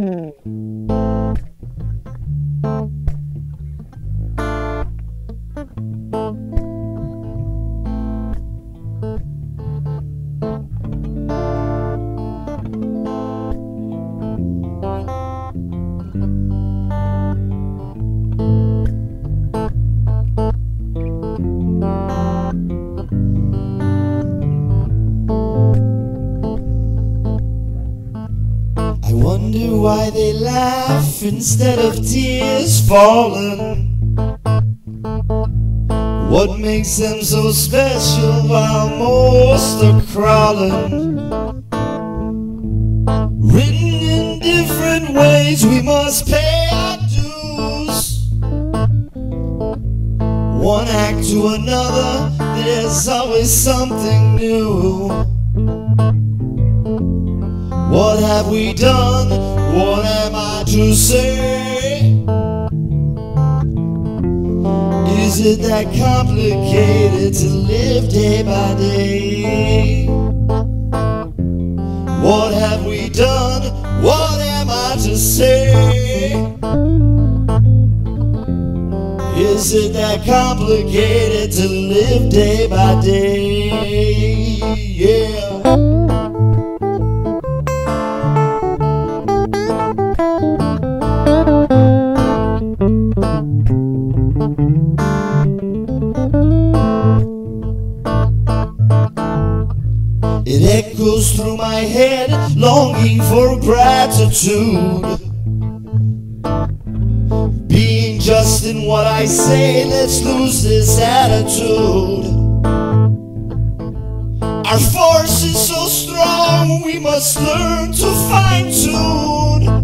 嗯。I wonder why they laugh instead of tears falling. What makes them so special while most are crawling? Written in different ways, we must pay our dues. One act to another, there's always something new. What have we done? What am I to say? Is it that complicated to live day by day? What have we done? What am I to say? Is it that complicated to live day by day? It echoes through my head, longing for gratitude. Being just in what I say, let's lose this attitude. Our force is so strong, we must learn to fine tune.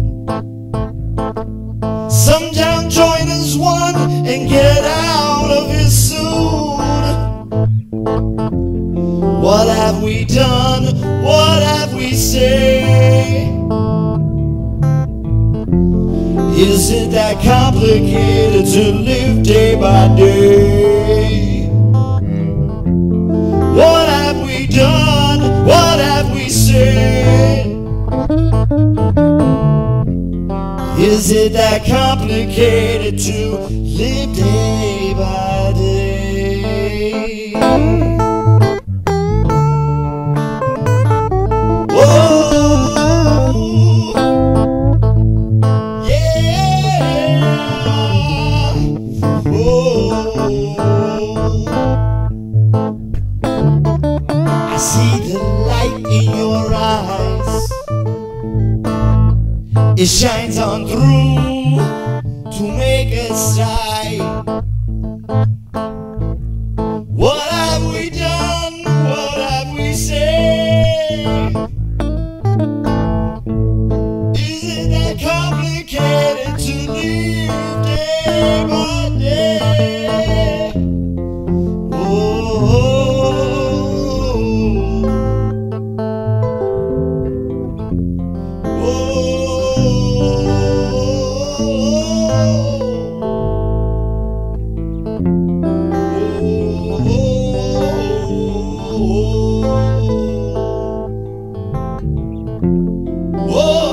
Have we done? What have we said? Is it that complicated to live day by day? What have we done? What have we said? Is it that complicated to live day by day? I see the light in your eyes. It shines on through to make us shine. What have we done? What have we said? Is it that complicated to live day by day? Whoa!